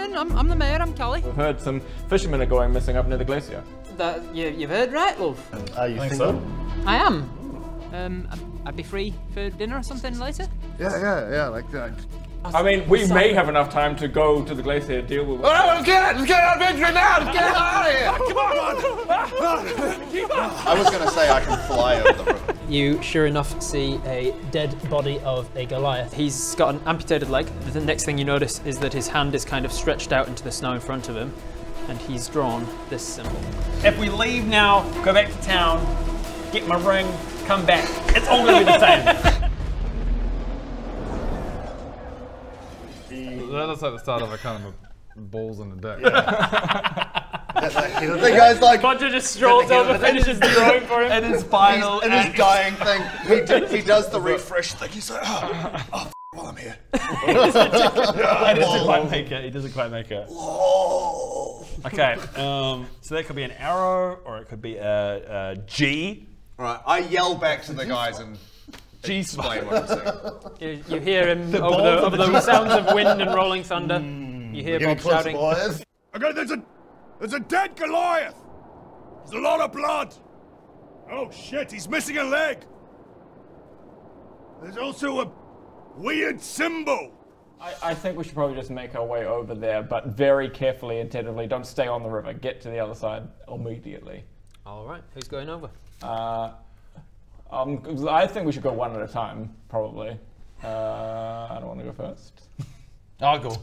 morning. I'm, I'm the mayor. I'm Callie. We've heard some fishermen are going missing up near the glacier. That you, you've heard right, love. Are you Think single? I am. Um, I'd- I'd be free for dinner or something later. Yeah, yeah, yeah. Like that. I mean, we may have enough time to go to the glacier, deal with. Oh, let's get it! Let's get out of adventure now! Let's get out of here! Come on! I was gonna say I can fly over the river. You, sure enough, see a dead body of a Goliath. He's got an amputated leg. The next thing you notice is that his hand is kind of stretched out into the snow in front of him, and he's drawn this symbol. If we leave now, go back to town, get my ring, come back, it's all gonna be the same. That looks like the start of a kind of a balls in the dick. The guy's like. Bodger just strolls over, finishes the drawing for him. It is final. And his dying thing, he, do, he does the refresh thing. He's like, oh, oh f- while I'm here. He doesn't quite make it. He doesn't quite make it. Okay, um, so that could be an arrow, or it could be a, a G. Right, I yell back to the guys and G explain what I'm saying. You, you hear him The over the, over the the- sounds of wind and rolling thunder. Hmm. you hear Bob shouting. boys. Okay, there's a there's a dead Goliath. There's a lot of blood. Oh shit, he's missing a leg. There's also a weird symbol. I, I think we should probably just make our way over there, but very carefully and tentatively. Don't stay on the river. Get to the other side immediately. All right, who's going over? Uh, um, I think we should go one at a time, probably. Uh, I don't want to go first. I'll go.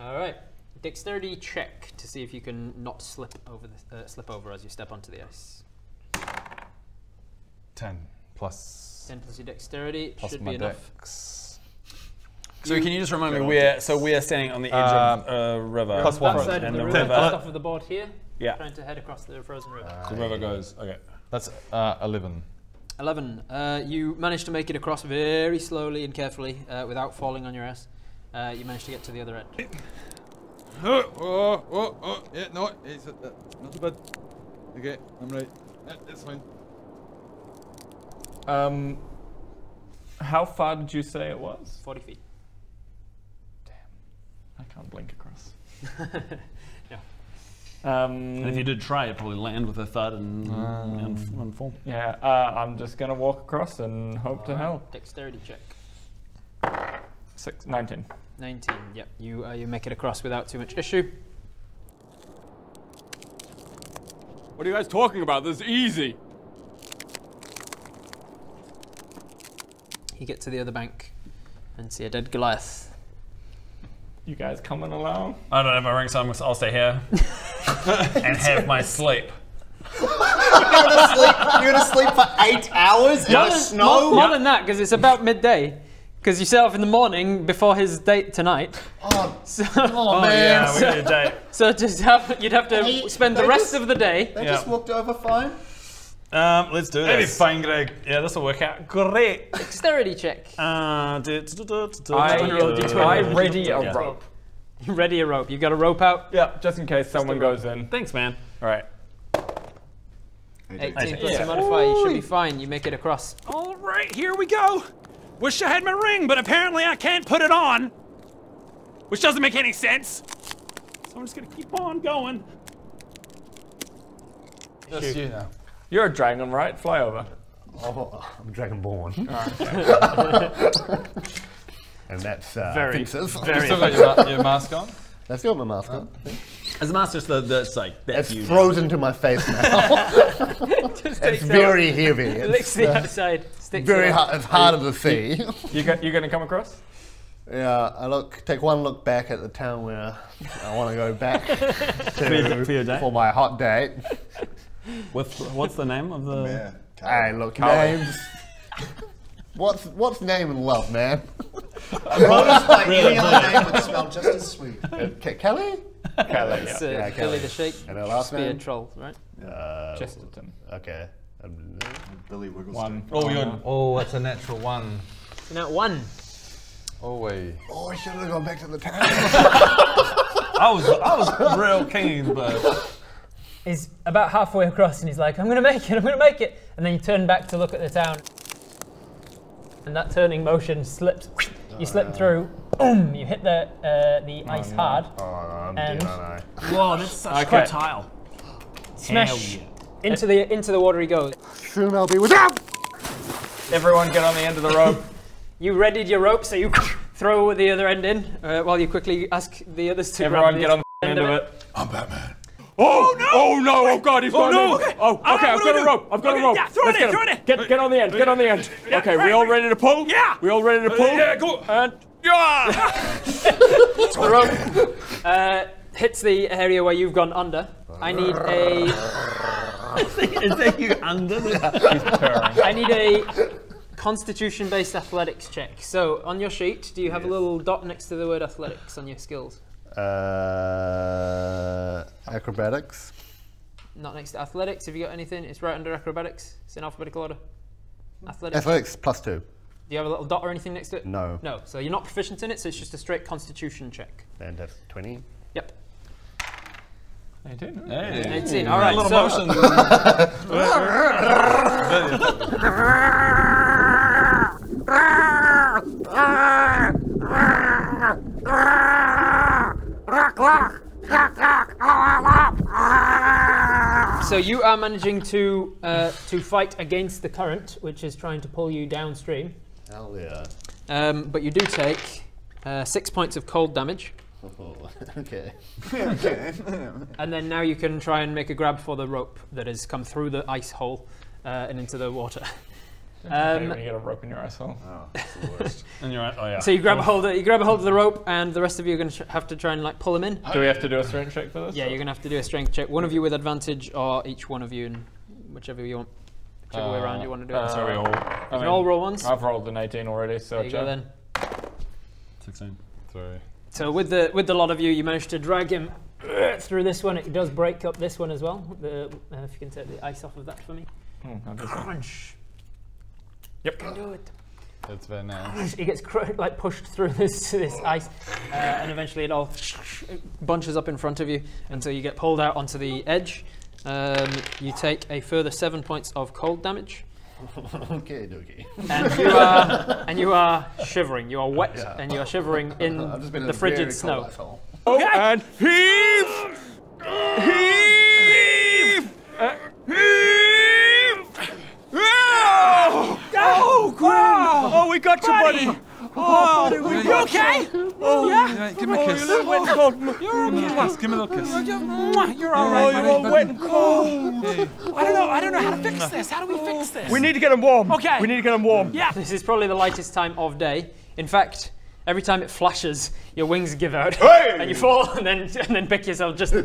All right, dexterity check to see if you can not slip over the, uh, slip over as you step onto the ice. 10 plus, Ten plus your dexterity plus should my be enough. dex. So can you just remind me where? So we are standing on the edge Um, of a river. plus That side of the the river, river- just off of the board here. Yeah. Trying to head across the frozen river. The river goes. Okay. That's uh, 11. 11. Uh, you managed to make it across very slowly and carefully uh, without falling on your ass. Uh, you managed to get to the other end. Oh, oh, oh, oh, yeah, no, it's uh, not too bad. Okay, I'm right. Yeah, that's fine. Um, how far did you say it was? 40 feet. Damn. I can't blink across. No. Um, And if you did try, it'd probably land with a thud and, and, and fall. yeah, uh, I'm just gonna walk across and hope to hell. Dexterity check. Six, 19. 19. Yep, you uh, you make it across without too much issue. What are you guys talking about? This is easy. You get to the other bank and see a dead Goliath. You guys coming along? I don't have my ring, so I'm, I'll stay here and have my sleep. You're gonna sleep. You're gonna sleep for eight hours in the More, snow. more than that, because it's about midday. Because you set off in the morning before his date tonight. Oh, So, oh man. Yeah, we need a date. so just have, you'd have to Hey, spend the rest just- of the day. They Yeah. just walked over fine. Um, let's do That'd be this. fine, Greg. Yeah, this will work out great. Dexterity check. Uh, do, do, do, do, do, I, ready a Yeah. rope. You ready a rope? You've got a rope out. Yeah, just in case someone goes in. Thanks, man. All right. 18 see. plus Yeah. your modifier, you should be fine. You make it across. All right, here we go. Wish I had my ring, but apparently I can't put it on. Which doesn't make any sense. So I'm just gonna keep on going. Just you now. You're a dragon, right? Fly over. Oh, I'm Dragonborn. and that's uh, Very, offensive. very. Still got your, ma- your mask on? That's still my mask on. As a master, it's the, the it's like that's It's you. frozen to my face now. Just it's takes out- very heavy. Licks It's the uh, outside. Sticks very it out. hard. It's harder to see. You go, you gonna come across? Yeah, I look, take one look back at the town where I want to go back to for your date? for my hot date. With what's the name of the? Yeah. Hey, look, Colin. names. What's what's name and love, man? Almost like any other name would smell just as sweet. Uh, Ke- Kelly? Kelly, It's yeah. uh, Yeah, Billy the Sheep. And her last Spear name? troll, right? Uh, Chesterton. okay. Um, Billy Wigglesworth. One. Oh, you're, oh, it's a natural one. So now one. Oh, wait. oh, I should have gone back to the town. I was I was real keen, but He's about halfway across and he's like, I'm going to make it, I'm going to make it. And then you turn back to look at the town. And that turning motion slips. You slip through boom, you hit the uh, the ice hard, Oh, I'm And- dead, aren't I? Whoa, that's such Okay. good tile. smash yeah. into the into the water he goes. Soon I'll be without. Everyone get on the end of the rope. You readied your rope, so you throw the other end in uh, while you quickly ask the others to Everyone get on the end of it. I'm Batman. Oh, no! Oh, no! Oh, God, he's gone no. in. Okay. Oh, All okay, right, I've got a rope. I've got Okay, a rope. yeah, throw it Let's in, get throw it in. Get, get on the end. Get on the end. Okay, we right, all right. ready to pull? Yeah. We all ready to pull? Yeah, go. And, yeah! The rope uh, hits the area where you've gone under. I need a Is that you under? I need a constitution-based athletics check. So on your sheet, do you have a little dot next to the word athletics on your skills? Uh, acrobatics. Not next to athletics. Have you got anything? It's right under acrobatics. It's in alphabetical order. Athletics. Athletics plus two. Do you have a little dot or anything next to it? No. No. So you're not proficient in it. So it's just a straight constitution check. And that's 20. Yep. Hey. 18. All right. little So. So you are managing to uh, to fight against the current, which is trying to pull you downstream. Hell yeah. Um, but you do take uh, six points of cold damage, Oh, okay. and then now you can try and make a grab for the rope that has come through the ice hole uh, and into the water. Okay, Um, when you get a rope in your asshole. Oh, that's the worst. And you're right. Oh yeah. so you grab a hold of you grab a hold of the rope, and the rest of you are going to have to try and like pull him in. Do we have to do a strength check for this? Yeah, you're going to have to do a strength check. One of you with advantage, or each one of you, in whichever you want, whichever way around you want to do it. Uh, so we all. I you mean, all roll once. I've rolled an 18 already, so there you go then. Sixteen. Three. So with the with the lot of you, you managed to drag him through this one. It does break up this one as well. The, uh, if you can take the ice off of that for me. I'll do so. Crunch. Yep. Can do it. That's very nice. He gets cr- like pushed through this this ice, uh, and eventually it all bunches up in front of you until you get pulled out onto the edge. Um, you take a further seven points of cold damage, okay, dokie. and you are and you are shivering. You are wet, Yeah. and you are shivering in I've just been in the frigid snow. cold asshole. Oh, and heave! Heave! Uh, heave! Oh! Oh, wow! Oh, we got you, buddy! Oh, You okay? Oh, yeah, give me a oh, kiss. you're a little wet and cold. Give me a little kiss. Give me a little kiss. Mwah, You're all Oh, you're all wet and cold. I don't know. I don't know how to fix this. How do we fix oh. this? We need to get him warm. Okay. We need to get him warm. Yeah. This is probably the lightest time of day. In fact, every time it flashes, your wings give out, Hey! and you fall, and then and then pick yourself just.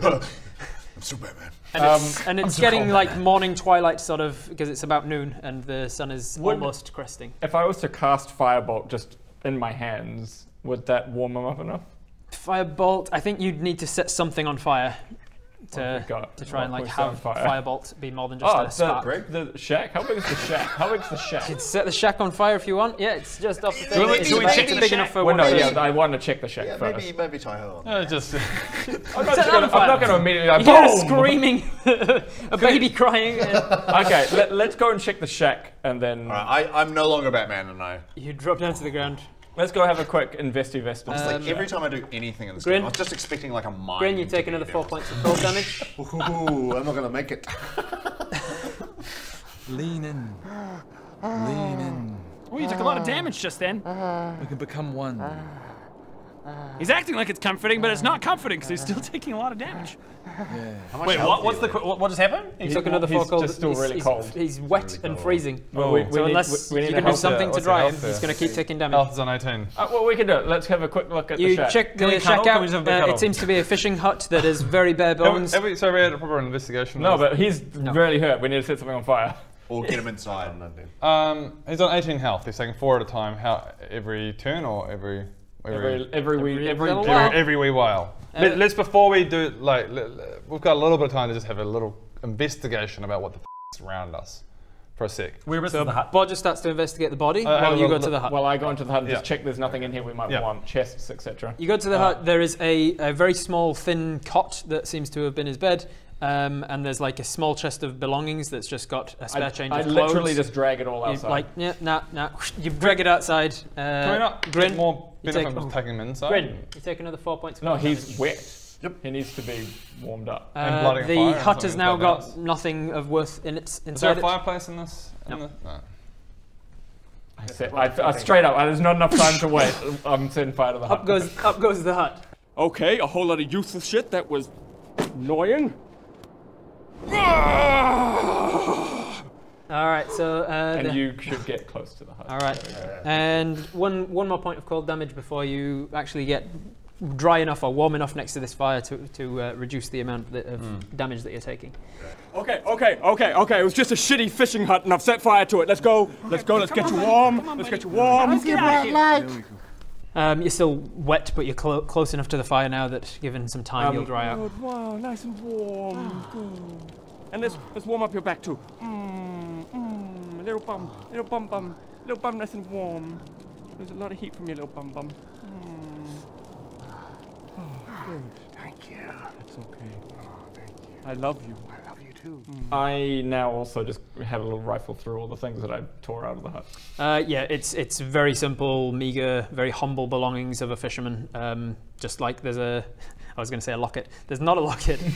Um, and I'm Superman. it's, and it's getting like morning twilight, sort of, because it's about noon, and the sun is Would- almost cresting. If I was to cast Firebolt just in my hands, would that warm him up enough? Firebolt. I think you'd need to set something on fire to to try and like have we set on have fire? Firebolt be more than just Oh, a the, spark. the shack? How big is the shack? How big's the shack? Set the shack on fire if you want. Yeah, it's just off the thing. we- do we about check the big shack? enough for Well, one no, yeah, I want to check the shack Yeah, first. maybe, maybe tie her on. Uh, just. I'm not, just gonna. I'm not going to immediately like, You hear boom! screaming, a baby crying. Okay, let, let's go and check the shack, and then All right, I, I'm no longer Batman, and I. You drop down to the ground. Let's go have a quick investy vest. It's Um, like every time I do anything in this Grin. game, I was just expecting like a mine. Grin, you take another there. four points of cold damage. Ooh, I'm not gonna make it. Lean in. Lean in. Oh, you took a lot of damage just then. We can become one. He's acting like it's comforting, but it's not comforting because he's still taking a lot of damage. Yeah. Wait, what, what's the what, what just happened? He took another four he's cold. just still he's, really he's, cold. He's wet and freezing. Well, we- we so need- unless we- we need you can do something to dry him, he's going to keep taking damage. Health is on 18. Uh, well, we can do it. Let's have a quick look at the You shack. check the shack out. just have a big Uh, it seems to be a fishing hut that is very bare Have we, bones. have we, so we had a proper investigation. No, but he's really hurt. We need to set something on fire. Or get him inside. Um, he's on 18 health. He's taking four at a time. How every turn or every Every every week, every, every, every, every wee while. Let, us before we do like let, let- we've got a little bit of time to just have a little investigation about what the f- is around us for a sec. Where is so the hut. Bodger starts to investigate the body Uh, while a you go to the hut. Well, I go into the hut and Yeah. just check there's nothing in here we might Yeah. want, chests, etc. You go to the hut. There is a, a very small, thin cot that seems to have been his bed, um, and there's like a small chest of belongings that's just got a spare I, change I of clothes. I literally just drag it all You, outside. like yeah, nah, nah. You drag it outside. Uh, Can we not Grin, get more you benefit take- from just taking him inside? Grin, you take another four points. no, he's damage. wet. Yep. He needs to be warmed up. And Uh, bloody the and hut has now got that. nothing of worth in its Is there a it. fireplace in this? in No. the- no. I said, I, I, straight up, there's not enough time to wait. I'm setting fire to the hut. Up goes up goes the hut. Okay, a whole lot of useless shit that was annoying. All right, so uh, And the- you should get close to the hut. All right, and one one more point of cold damage before you actually get dry enough or warm enough next to this fire to to uh, reduce the amount that, of Hmm. damage that you're taking. Okay, okay, okay, okay. It was just a shitty fishing hut, and I've set fire to it. Let's go. Let's go. Let's get you warm. Let's get you warm. Um, you're still wet, but you're clo- close enough to the fire now that, given some time, Um, you'll dry out. Good, wow, nice and warm. Good. And let's let's warm up your back too. Mmm, mmm, little bum, little bum bum, little bum, nice and warm. There's a lot of heat from your little bum bum. Mm. Oh, good. Thank you. It's okay. I love you. I love you too. I now also just had a little rifle through all the things that I tore out of the hut. Uh, yeah, it's it's very simple, meager, very humble belongings of a fisherman. Um, just like there's a, I was going to say a locket. There's not a locket.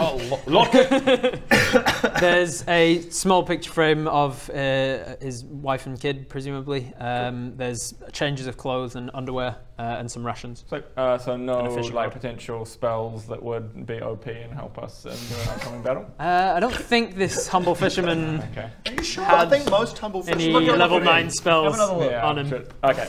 Oh, lo- locket! There's a small picture frame of uh, his wife and kid, presumably. Um, there's changes of clothes and underwear uh, and some rations. So, uh, so no And like rod. potential spells that would be OP and help us in the upcoming battle. Uh, I don't think this humble fisherman Okay. Are you sure? I Had think most humble any level nine spells Yeah, on him. should- Okay.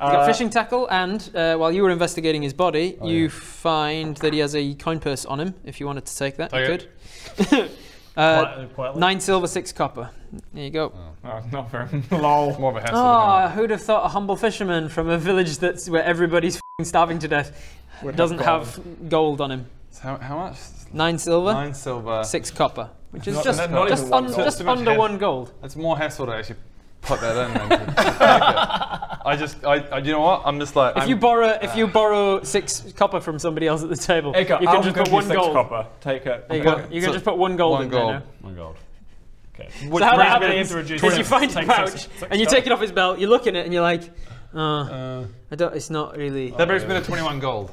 He's got Uh, fishing tackle, and uh, while you were investigating his body, Oh, you yeah. find that he has a coin purse on him. If you wanted to take that, you could. uh, Quiet- nine silver, six copper. There you go. Oh, not very lol. More of a hassle. Oh, who'd have thought a humble fisherman from a village that's where everybody's f***ing starving to death doesn't have gold on him? So how, how much? Nine silver, Nine silver. six copper, which is Not- just, not- not just, one un- just under head. one gold. It's more hassle to actually put that in than to take it. I just, I, I, you know what? I'm just like. If I'm, you borrow, if you borrow six copper from somebody else at the table, Eka, you can I'll just put one gold. copper. Take it. There you go. Okay, You can so just put one gold one in gold. there now. Oh god. Okay. So how that brings me happens to reduce is you find a pouch six- six and you take it off his belt. You look in it and you're like, oh, Uh, I don't. It's not really that brings me to 21 gold.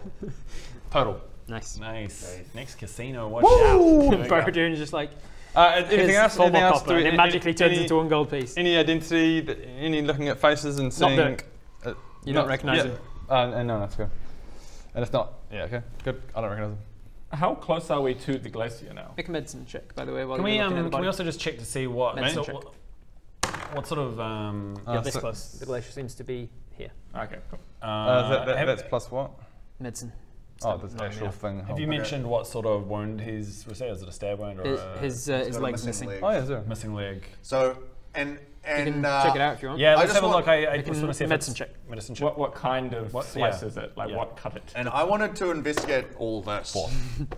Total. nice. Nice. Next casino, watch out. Baradun is just like Uh, anything else? four Anything else? copper, Do we- and it any- magically turns any, into one gold piece. Any identity? that- Any looking at faces and seeing? Dirk. Uh, You don't no, recognise yeah. him. Uh, uh, no, that's good. And it's not. Yeah, okay, good. I don't recognize him. How close are we to the glacier now? Make a medicine check, by the way. While Can we you're at um the can we also just check to see what Medicine so check. what, what sort of um Uh, You're this so- close. The glacier seems to be here. Okay, cool. uh, Uh, that, that, that's plus what? Medicine. Oh, the not actual enough. thing. have you Oh, mentioned what sort of wound he's received? Is it a stab wound or His a his, uh, his got legs missing missing. leg. Oh yeah, zero. missing leg? So, and You and can uh, check it out if you want. Yeah, let's just have a look. I, I just want to see if medicine check. Medicine check. What what kind of What- slice yeah. is it? Like Yeah. what cut it? and I wanted to investigate all this.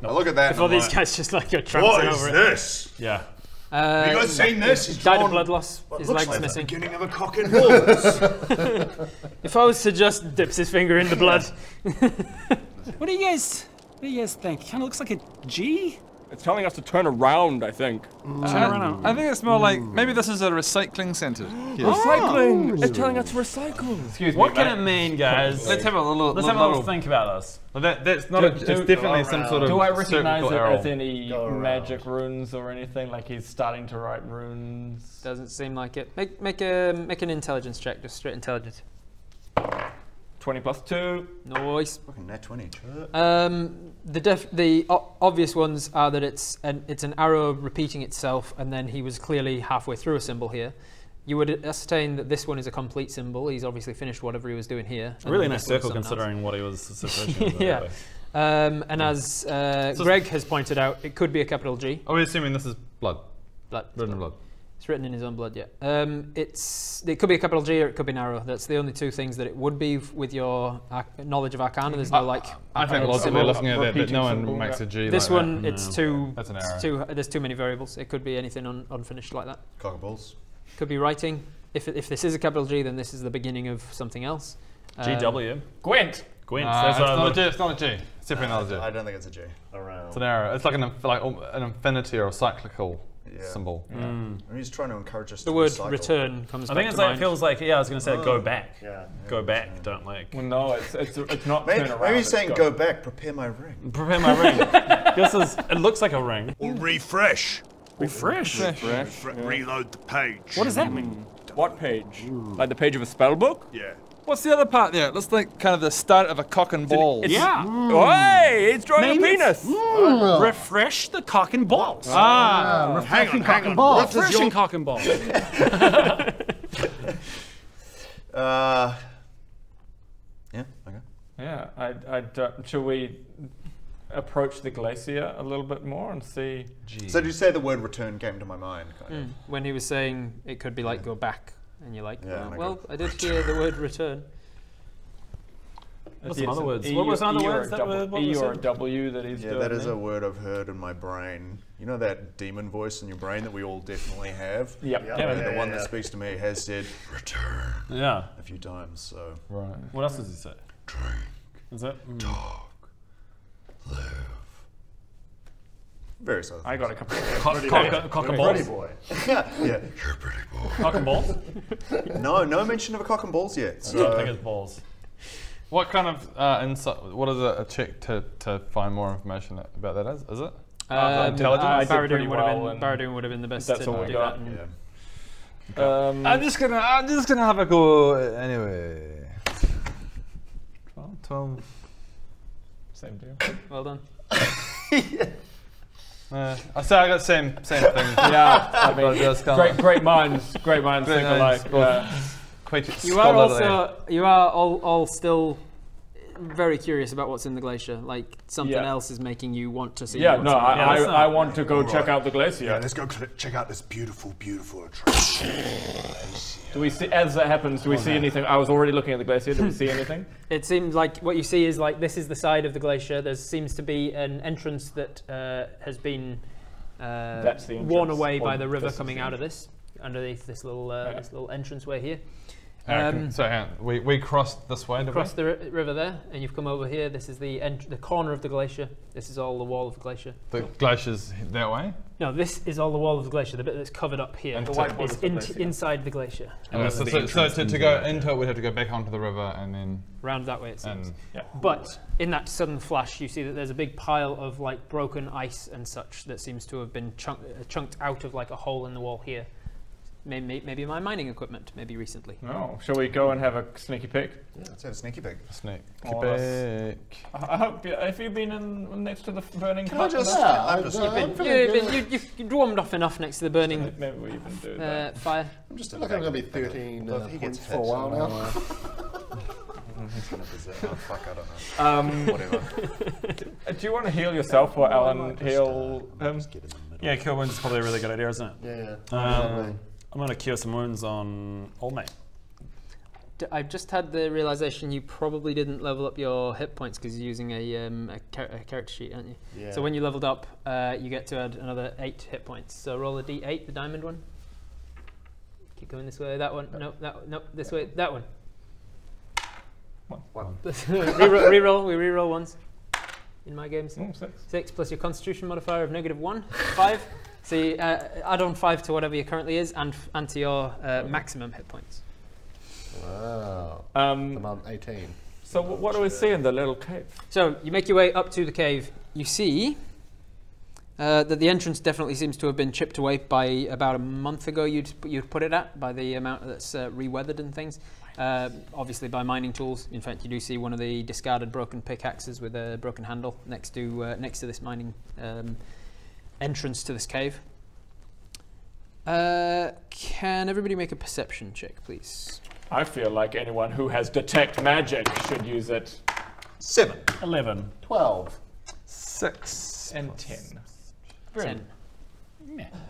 Now look at that. Before and I'm these like, guys just like go What trouncing over it. What is this? Yeah. Uh, Have you guys seen this? He's died of blood loss. what His legs like missing. the beginning of a cock and balls. If I was to just dips his finger in the blood. What do you guys what do you guys think? Kind of looks like a G. It's telling us to turn around, I think. Mm. I, um, I think it's more like maybe this is a recycling centre. here. Recycling! It's telling us to recycle. Excuse What me. What can mate. it mean, guys? Let's have a little. Let's have a little think about this. Well, that, that's not. Do- a, it's do- definitely some sort of. Do I recognize it arrow. as any magic runes or anything? Like he's starting to write runes. Doesn't seem like it. Make make a make an intelligence check, just straight intelligence. Twenty plus two. Noise. Fucking nat 20. Um, the def- the o- obvious ones are that it's an it's an arrow repeating itself, and then he was clearly halfway through a symbol here. You would ascertain that this one is a complete symbol. He's obviously finished whatever he was doing here. and Really nice circle something else. considering what he was the situation. was, Yeah. Um, and as uh, So- Greg has pointed out, it could be a capital G. Are we assuming this is blood? Blood. Written in blood. It's written in his own blood, yeah. Um, it's it could be a capital G or it could be an arrow. That's the only two things that it would be with your arc- knowledge of Arcana. There's no like. I think arcana logically symbol. looking at it, that repeating no one makes a G. This like one, That. it's No. too. That's an it's arrow. too. There's too many variables. It could be anything un, unfinished like that. Cock and balls. Could be writing. If, if this is a capital G, then this is the beginning of something else. Um, GW. Gwent. Gwent. Uh, it's, what not a looked- G, it's not a G. It's definitely not a G. I don't think it's a G. Around. It's an arrow. It's like an inf- like an infinity or a cyclical Yeah. symbol. Mm. And he's trying to encourage us The to word recycle. return comes I back think it's to like mind. feels like yeah. I was gonna say go oh. back. Yeah. Go back. Don't like. Well, no, it's it's it's not Maybe, turn around. maybe he's it's saying go. back, prepare my ring. Prepare my ring. this is. It looks like a ring. Or refresh. Refresh. Fresh. Re- Reload the page. What does that mean? Hmm. What page? Like the page of a spell book? Yeah. What's the other part there? Let's think kind of the start of a cock and balls. Yeah. Oi! It's drawing Maybe a it's- penis. Refresh the cock and balls. Ah, Hang on, hang on. What does Refreshing your cock and balls. Uh, yeah, okay. Yeah, I, I don't, should we approach the glacier a little bit more and see? So did you say the word return came to my mind? Kind of? Mm. When he was saying it could be like go back, and you're like, Yeah, well, I I did hear the word return. What's Yes, some other words? E What were some other E words that were- what E or? W that he's Yeah, that is there? a word I've heard in my brain. You know that demon voice in your brain that we all definitely have? Yep. Yeah. And Yeah, the one yeah. that speaks to me has said return Yeah. a few times, so. right. What else does he say? drink, Is it? Mm. talk, live. Various other I got a couple. Cock, cock, cock and Pretty boy. yeah. yeah. You're a pretty boy. Cock and balls. No, no mention of a cock and balls yet. I don't think it's balls. What kind of uh, insight? What is a, a check to, to find more information about that? Is is it? Um, intelligence? uh, I did Baradun pretty would have been and would have been the best that's to all we do got. that. and- yeah. Um, I'm just gonna I'm just gonna have a go anyway. 12, 12. same deal. Well done. Uh, I say I got same same thing. Yeah, I mean, just great, great minds, great minds Great think minds, alike. both. Yeah. You are also you are all, all still very curious about what's in the glacier. Like something Yeah. else is making you want to see. Yeah, what's no, I, the I. I want to go check out the glacier. Yeah, let's go cl- check out this beautiful, beautiful attraction. Do we see, as that happens, do we see anything? I was already looking at the glacier. Do we see anything? It seems like what you see is like this is the side of the glacier. There seems to be an entrance that uh, has been uh, That's the worn away by the river coming the out of this, underneath this little uh, Okay. this little entranceway here. Hang Um, so hang we, we crossed this way, did Across the ri- river there, and you've come over here. This is the ent- the corner of the glacier. This is all the wall of the glacier. we? The glacier's that way. No, this is all the wall of the glacier. The bit that's covered up here And the white border's the in- glacier. inside the glacier. Okay, so, so, so to, to go into it, we'd have to go back onto the river and then Round that way, it seems. Yeah. But in that sudden flash, you see that there's a big pile of like broken ice and such that seems to have been chunk- uh, chunked out of like a hole in the wall here. Maybe, maybe my mining equipment, maybe recently. No. Shall we go and have a sneaky peek? Yeah, let's have a sneaky pig. sneak Oh, back. I I hope. You, have you been in next to the burning Can I just? Yeah, I'm just, I- You've I'm been, feeling you've, been, you, you've warmed off enough next to the burning Maybe we even do uh, that. fire. I'm just I feel like I'm going to be 13 uh, points for a while now. He's gonna visit. Oh, fuck, I don't know. Um, Whatever. uh, do you want to heal yourself or Alan heal him? Just get in the middle. Yeah, cure wounds is probably a really good idea, isn't it? Yeah, yeah. Um, Lovely. I'm gonna cure some wounds on old mate. D- I've just had the realization you probably didn't level up your hit points because you're using a, um, a, char- a character sheet, aren't you? Yeah. So when you leveled up, uh, you get to add another eight hit points. So roll a d8, the diamond one. Keep going this way. That one. No, that no, this way. That one. One. reroll, reroll. We reroll ones. In my games, Oh, six. six plus your Constitution modifier of negative one, five. So you, uh, add on five to whatever your currently is, and f- and to your uh, maximum hit points. Wow. Um, I'm on 18. so wh- what do we see in the little cave? So you make your way up to the cave. You see uh, that the entrance definitely seems to have been chipped away by about a month ago. You'd you'd put it at by the amount that's uh, re-weathered and things. Uh, obviously by mining tools. In fact, you do see one of the discarded broken pickaxes with a broken handle next to uh, next to this mining um, entrance to this cave. Uh, can everybody make a perception check, please? I feel like anyone who has detect magic should use it. Seven. Eleven. 12. Six. And ten. Ten.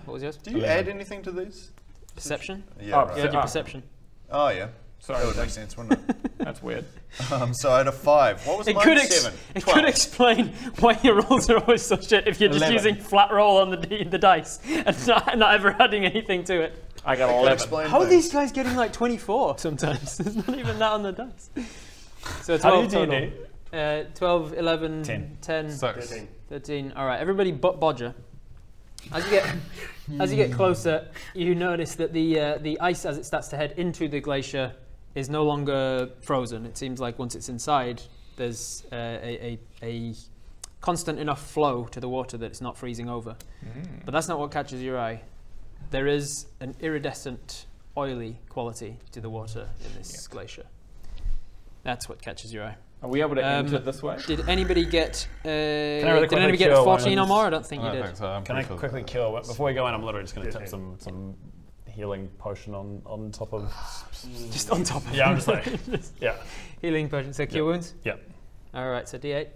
What was yours? Do you add anything to these? Perception. Yeah. Oh, right. You had your perception. Oh yeah. Sorry, That would make sense, wouldn't it? that's weird. um, so I had a five. What was It mine? could, ex- Seven. it Twelve. could explain why your rolls are always so shit if you're just Eleven. using flat roll on the, d- the dice and not, not ever adding anything to it. I got Could eleven. explain How are these guys getting like 24 sometimes? There's not even that on the dice. So 12 How do you total. D&D? Uh, 12, 11, Ten. 10, Six. 13. All right, everybody but Bodger. As you get as you get closer, you notice that the uh, the ice as it starts to head into the glacier is no longer frozen. It seems like once it's inside, there's uh, a, a, a constant enough flow to the water that it's not freezing over. But that's not what catches your eye. There is an iridescent, oily quality to the water in this glacier. That's what catches your eye. Are we able to Um, enter this way? Did anybody get? Uh, really did anybody get cure one 14 or more? I don't think I you don't did. think so. I'm Can I quickly kill? Before we go in, I'm literally just going to tip some some healing potion on, on top of. just on top of Yeah, I'm just like. yeah. Healing potion. So cure wounds? Yeah. All right, so D8.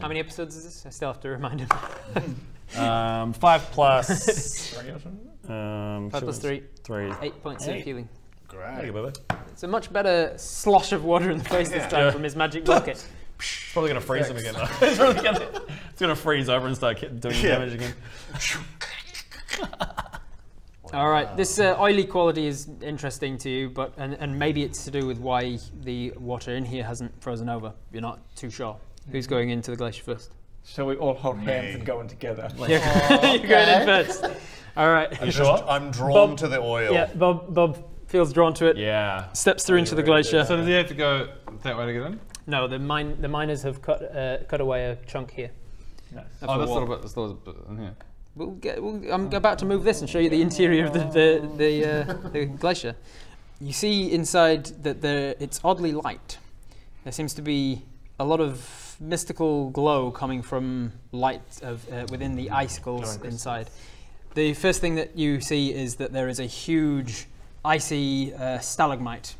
How many episodes is this? I still have to remind him. um, five plus. um, Five plus three. Three. Eight points of healing. Great. It's a much better slosh of water in the face this time Yeah. from his magic bucket. It's probably gonna freeze him again. It's, really gonna, it's gonna freeze over and start doing Yeah. damage again. All right. This uh, oily quality is interesting to you, but and, and maybe it's to do with why the water in here hasn't frozen over. You're not too sure. Who's going into the glacier first? Shall we all hold hands and go in together? You're, you're going in first. All right. I'm, just, I'm drawn Bob- to the oil. Yeah, Bob. Bob feels drawn to it. Yeah. Steps through into the glacier. So does he have to go that way to get in? No, the mine, the miners have cut uh, cut away a chunk here. of Oh, the this wall. little bit, this little bit in here. We'll get, we'll, I'm about to move this and show you the interior of the the, the, uh, the glacier. You see inside that there it's oddly light. There seems to be a lot of mystical glow coming from light of uh, within the icicles inside. The first thing that you see is that there is a huge icy uh, stalagmite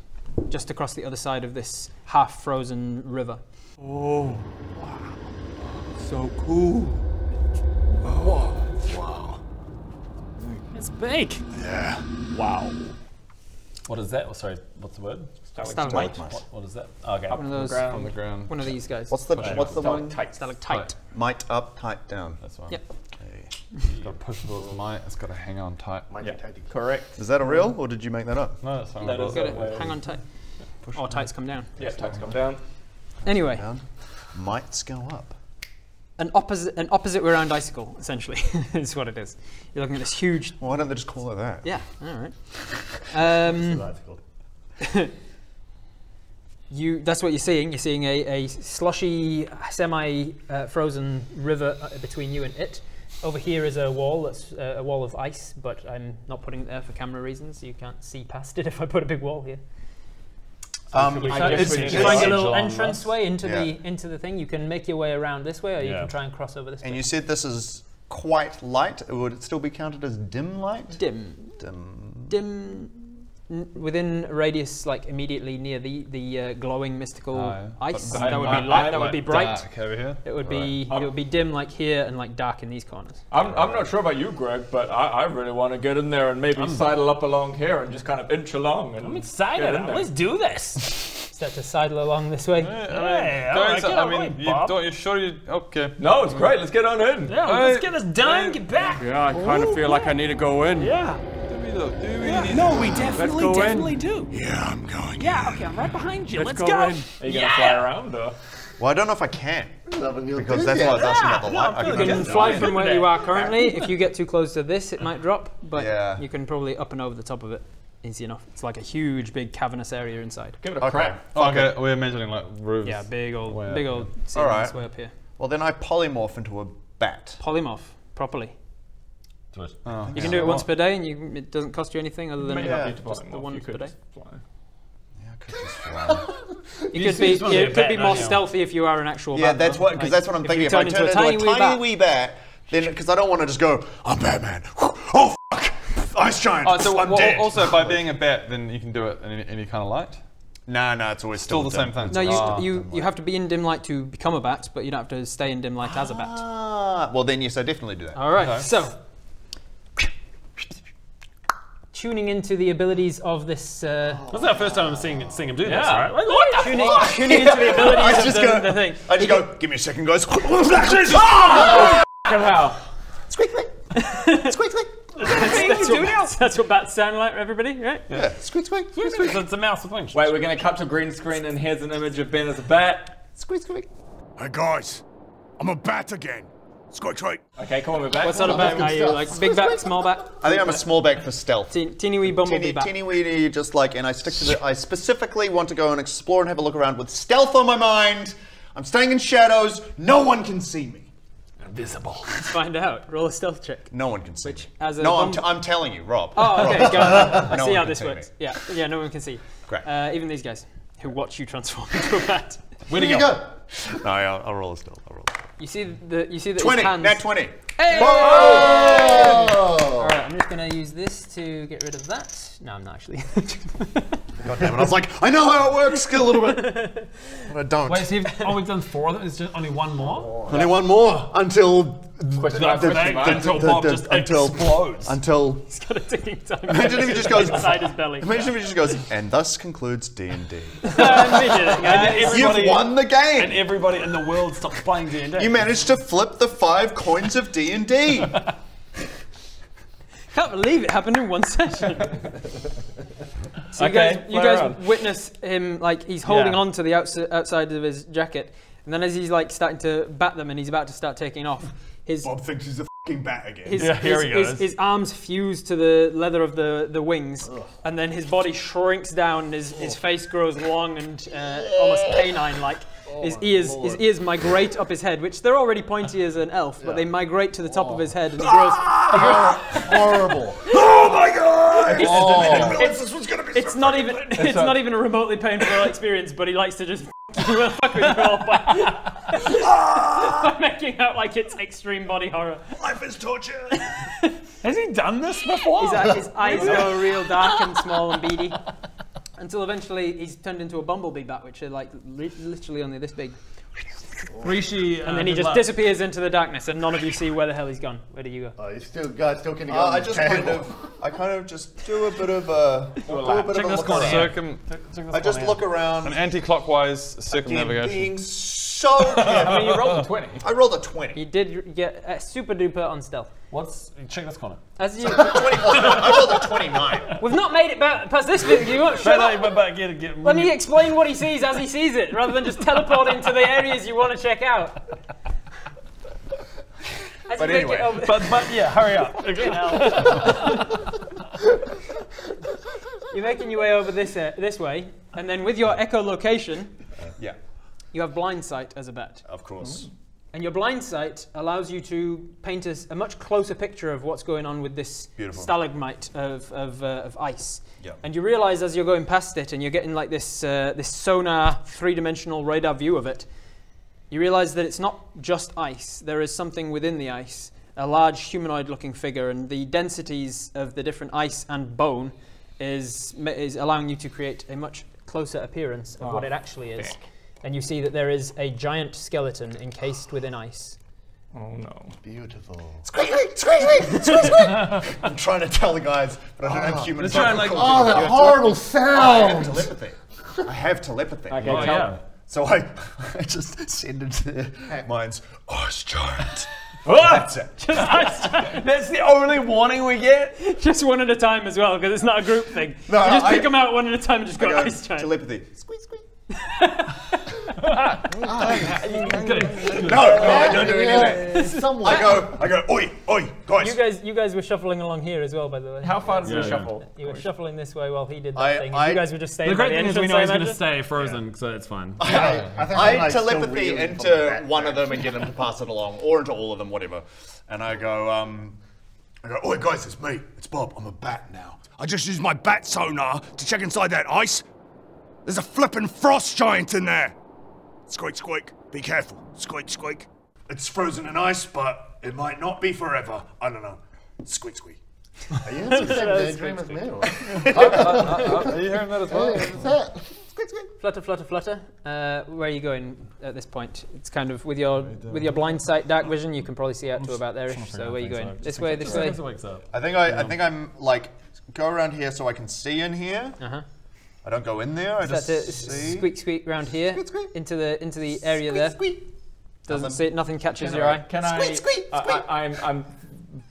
just across the other side of this half-frozen river. Oh, wow. so cool. It's big. Yeah. Wow. What is that? Oh, sorry, what's the word? Stalagmite. What, what is that? Oh, okay. One of those. On the ground. One of these guys. What's the what's the one? stalactite? Might up, tight down. That's one. Yep. Okay. It's got to push with the might. It's got to hang on tight. Correct. Is that a real, or did you make that up? No, that's fine. That is Got a Hang on tight. Oh, tights come down. Yeah, tights come down. Anyway, Down. Mights go up. An opposite an opposite way around icicle, essentially, is what it is. You're looking at this huge. Why don't they just call it that? Yeah. All right. Um, That's you. That's what you're seeing. You're seeing a, a slushy, semi-frozen river uh, between you and it. Over here is a wall. That's uh, a wall of ice, but I'm not putting it there for camera reasons. You can't see past it if I put a big wall here. Um, we I guess guess you find a little entrance way into Yeah. the into the thing. You can make your way around this way, or you Yeah. can try and cross over this and way. you said this is quite light. Would it still be counted as dim light? dim, Dim. dim, n- within a radius like immediately near the the uh, glowing mystical Oh, ice. But that would be my- light. That would be bright. Dark over here. It would be it would be dim like here and like dark in these corners. I'm, I'm not sure about you, Greg, but I, I really want to get in there and maybe sidle up along here and just kind of inch along. And I'm get excited. in there. Let's do this. Start to sidle along this way. Hey, Go all right, get I out of the mean, way, you Bob. don't you sure you okay. No, it's great. Let's get on in. Yeah, let's get us done. Get back. Yeah, I kind of feel like I need to go in. Yeah. Do we though? Do we Yeah, need No, we definitely, go in. definitely do. Yeah, I'm going. Yeah, okay, I'm right behind you. Let's Let's, go go. in. Are you going to fly around or? Well, I don't know if I can. Because that's why I was asking about the light. I You can can fly from where you are currently. If you get too close to this, it might drop, but Yeah. you can probably up and over the top of it easy enough. It's like a huge, big cavernous area inside. Give it a Okay. crack. Oh, okay, we're imagining like roofs. Yeah, big old, Way big old ceilings Alright. way up here. Well, then I polymorph into a bat. Polymorph properly. Do it. Oh, You can do it once per day, and you, it doesn't cost you anything other than Yeah. not need to just the one You per could day. just fly. Could just. You You could be, this you could bat, be more you? stealthy if you are an actual yeah, bat. that's what because Like, that's what I'm if thinking. You If I turn turn into a tiny wee tiny bat, wee bat, then because I don't want to just go. I'm Batman. Oh fuck! Ice giant. Oh, so I'm well, dead. also by being a bat, then you can do it in any, any kind of light. No, no, it's always Still still, the same thing. No, you, Ah. you, you have to be in dim light to become a bat, but you don't have to stay in dim light as a bat. Ah, well then yes, I definitely do that. All right, Okay. so tuning into the abilities of this. Uh, That's our first time I'm seeing, seeing him do this, Yeah. right? Like, what the tuning, tuning into the abilities I of the, go- the thing. I just go. Give me a second, guys. Hell. Squeakly. Squeakly. That's what, that's what bats sound like, everybody, right? Yeah. Squeak, squeak. Squeak, squeak. It's a mouse with wings. Wait, we're gonna cut to green screen and here's an image of Ben as a bat. Squeak, squeak. Hey guys, I'm a bat again. Squeak, squeak. Okay, come on, we're back. What sort of that's bat are you? stuff. Like big bat, small bat? I think I'm a small back for stealth. Teeny, teeny wee bumblebee Teeny, bat. teeny weeny, just like, and I stick to the. I specifically want to go and explore and have a look around with stealth on my mind. I'm staying in shadows. No one can see me. Invisible. Let's find out. Roll a stealth check. No one can see Which, as a no, I'm, t- I'm telling you, Rob. Oh, okay, Rob. go on. I No see how this see works. me. Yeah, yeah, no one can see. Great. Uh, even these guys who watch you transform into a bat. Where do you go? go. No, I'll, I'll roll a stealth. I'll roll. A You see the you see that Twenty. his hands. Nat twenty. Hey! Oh. All right, I'm just gonna use this to get rid of that. No, I'm not actually. God damn it! I was like, I know how it works get a little bit, but I don't. Wait, so you've, oh, we've done four of them? Is just only one more? Only one more until Question No, mark, for question that- mark. until Bob just until explodes. until. He's got a ticking time. Imagine if he just goes inside his belly. Imagine if he just goes, and thus concludes D and D. You've won the game. And everybody in the world stops playing D&D. You managed to flip the five coins of D and D. I can't believe it happened in one session. so you Okay, guys, you guys witness him like he's holding Yeah. on to the outs- outside of his jacket, and then as he's like starting to bat them and he's about to start taking off, his Bob thinks he's a fucking bat again. his, Yeah, here his, he his, goes. his arms fuse to the leather of the, the wings, and then his body shrinks down. And his, his face grows long and uh, almost canine-like. his ears his ears migrate up his head, which they're already pointy as an elf, but they migrate to the top of oh. his head, and he grows. Ah! Horrible. oh my god! It's, oh. I didn't this was gonna be it's so not even fucking it's not even a remotely painful experience, but he likes to just fuck with you all by, by making out like it's extreme body horror. Life is torture. Has he done this before? His, eye- his eyes go real dark and small and beady. Until eventually he's turned into a bumblebee bat, which are like li- literally only this big. Rishi, uh, And then he just luck. disappears into the darkness, and none of you see where the hell he's gone. Where do you go? Oh, you still guys still can go Uh, I just table. kind of, I kind of just do a bit of a, do a bit Check of a this look corner. around. Circum, I just look around, an anti-clockwise again, circumnavigation. being so careful. I mean, you rolled a 20. I rolled a twenty. You did get a super duper on stealth. What's check this corner? As you, I rolled a twenty-nine. we've not made it back past this bit. You won't No, shut no, up. but, but get, get, Let me explain what he sees as he sees it, rather than just teleporting to the areas you want to check out. As But you make anyway, it over- But but yeah, hurry up. You're making your way over this uh, this way, and then with your echolocation, Yeah, you have blind sight as a bet. of course. And your blind sight allows you to paint us a much closer picture of what's going on with this Beautiful. stalagmite of, of, uh, of ice. Yeah. And you realize as you're going past it and you're getting like this, uh, this sonar three dimensional radar view of it, you realize that it's not just ice. There is something within the ice, a large humanoid looking figure, and the densities of the different ice and bone is, is allowing you to create a much closer appearance of what it actually is. And you see that there is a giant skeleton encased within ice. Oh no. Beautiful. Squeak, squeak, squeak, squeak, squeak, squeak. I'm trying to tell the guys, but I don't have ah. human. Let's try like- vocal Oh, that cords. horrible I have sound! telepathy. I have telepathy. Okay, Oh tell yeah. So I, I just send it to their minds. Oh, it's giant. Ah! That's it. That's the only warning we get. Just one at a time as well, because it's not a group thing. No, you just I- pick them out one at a time and just go go, ice giant. telepathy. Squeak, squeak. Kidding. No, no, I don't do any of that. Yeah, somewhere. I go, I go, oi, oi, guys. You guys, you guys were shuffling along here as well, by the way. How far does Yeah, it yeah. shuffle? You were shuffling this way while he did that I- thing. I- you guys were just staying The great the thing is we know he's going to stay frozen, so it's fine. I think I might telepathy reeling from into one of them and get them to pass it along, or into all of them, whatever. And I go, um, I go, oi guys, it's me. It's Bob. I'm a bat now. I just used my bat sonar to check inside that ice. There's a flippin' frost giant in there. Squeak, squeak. Be careful. Squeak, squeak. It's frozen in ice, but it might not be forever. I don't know. Squeak, squeak. Are you in the same daydream as me? Or? Are you hearing that as well? Hey, what's that? Flutter, flutter, flutter. Uh, where are you going at this point? It's kind of with your with your blind sight, dark vision. You can probably see out to about there. So where are you going? This way, this way. As it wakes up. I think I, I think I'm like, go around here so I can see in here. Uh huh. I don't go in there. I Start just to see. squeak, squeak round here Squeak, squeak. into the into the area there. Squeak. Doesn't Nothing. see nothing catches your eye. Can I? Squeak, squeak, I, I, I'm, I'm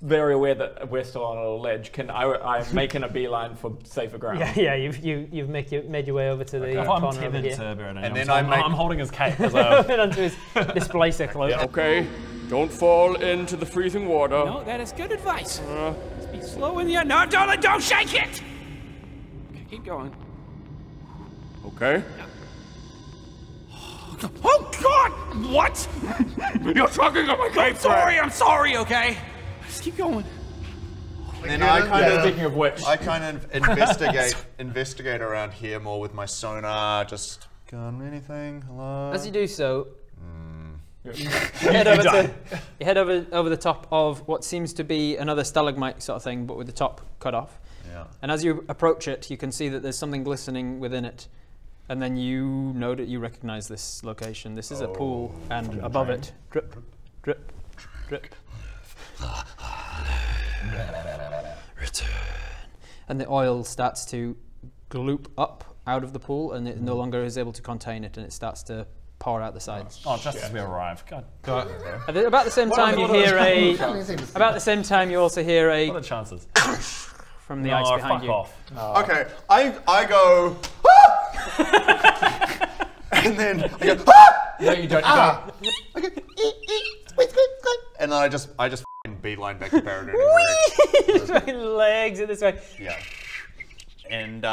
very aware that we're still on a ledge. Can I? I'm making a beeline for safer ground. Yeah, yeah. You've you, you've make your, made your way over to the If I'm over here. to And I'm, then I I'm, make- I'm holding his cape as well. onto his displacer cloak. Okay, don't fall into the freezing water. No, that is good advice. Uh. Just be slow in the no, don't don't shake it. Okay, keep going. Okay. Oh God! What? You're talking on my cape. I'm sorry. I'm sorry. Okay. Just keep going. And then I kind of thinking of which, I kind of investigate investigate around here more with my sonar. Just gun anything? Hello. As you do so, hmm. you head over to you head over over the top of what seems to be another stalagmite sort of thing, but with the top cut off. Yeah. And as you approach it, you can see that there's something glistening within it. And then you know that you recognize this location. This is a pool, oh, and above it, drip, drip, drip. Return. And the oil starts to gloop up out of the pool, and it no longer is able to contain it, and it starts to pour out the sides. oh, just as we arrive. God, At the- about the same time, you hear a. How many things? About the same time, you also hear a what are the chances? from the no, ice behind fuck you. off. Okay, I I go. And then I go. "Ah!" no, you don't. You Ah! I go. "Eek, eek, squeak, squeak, squeak." And then I just I just f***ing beeline back to Baron. Just fucking legs it this way. yeah. And uh,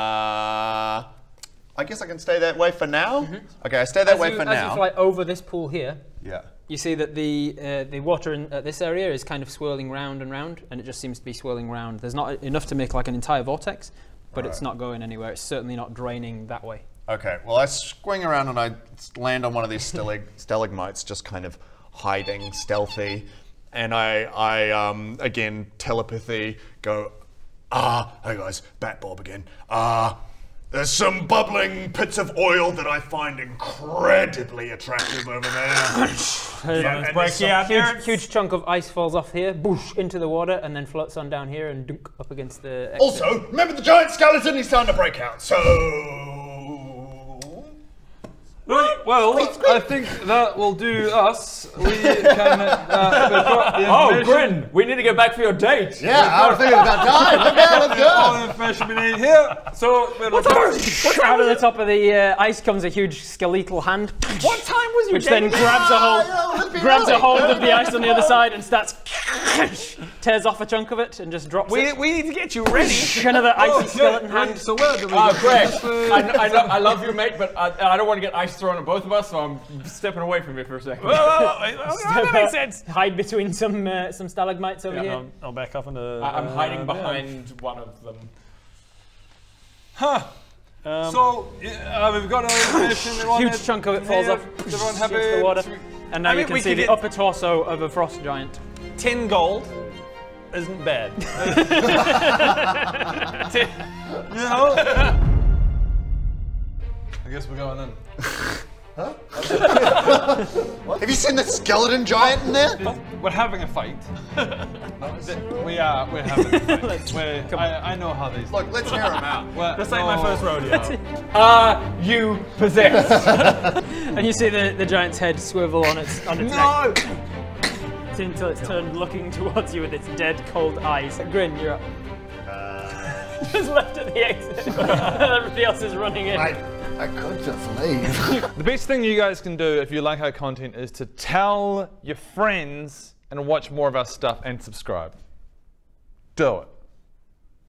I guess I can stay that way for now. Okay, I stay that As way you, for as now. you fly over this pool here, yeah. you see that the uh, the water in uh, this area is kind of swirling round and round, and it just seems to be swirling round. There's not enough to make like an entire vortex, but it's not going anywhere. It's certainly not draining that way. Okay, well, I swing around and I land on one of these stalag- stalagmites, just kind of hiding, stealthy. And I, I um, again, telepathy, go, ah, hey guys, Bat Bob again. Ah, there's some bubbling pits of oil that I find incredibly attractive over there. yeah, and there's Huge, huge chunk of ice falls off here, boosh, into the water, and then floats on down here and dunk up against the. exit. Also, remember the giant skeleton? He's starting to break out. So. Right, well, I think that will do us. We can. Uh, the Oh, Grin, we need to go back for your date. Yeah, I was thinking about time. Okay, let's All go. the information we need here. So we're Out of the top of the uh, ice comes a huge skeletal hand, What time was your which then grabs a hold, Yeah, let's grabs a hold of the ice on the other side and starts tears off a chunk of it and just drops We, it. we need to get you ready. Another icy Oh, skeleton yeah, hand. So where do we Uh, go? Greg, I, I, I love you, mate, but I, I don't want to get ice thrown at both of us, so I'm stepping away from you for a second. Well, well, well, well, that makes sense. Hide between some uh, some stalagmites over Yeah, here. I'll, I'll back up into. I, I'm uh, hiding there. behind one of them. Huh. Um, So uh, we've got a Huge had- chunk of it falls off is Everyone happy? into the water. And now I you can see could the get- upper torso of a frost giant. 10 gold. isn't bad. You know? I guess we're going in. Have you seen the skeleton giant in there? We're having a fight. we are. We're having a fight. We're, I, I know how these. Look, let's hear him out. Well, This ain't my no. first rodeo. Are you possessed? And you see the, the giant's head swivel on its on its neck until it's turned looking towards you with its dead, cold eyes. Grin, you're up. Uh. Just left at the exit. Everybody else is running in. I, I could just leave. The best thing you guys can do if you like our content is to tell your friends and watch more of our stuff and subscribe. Do it.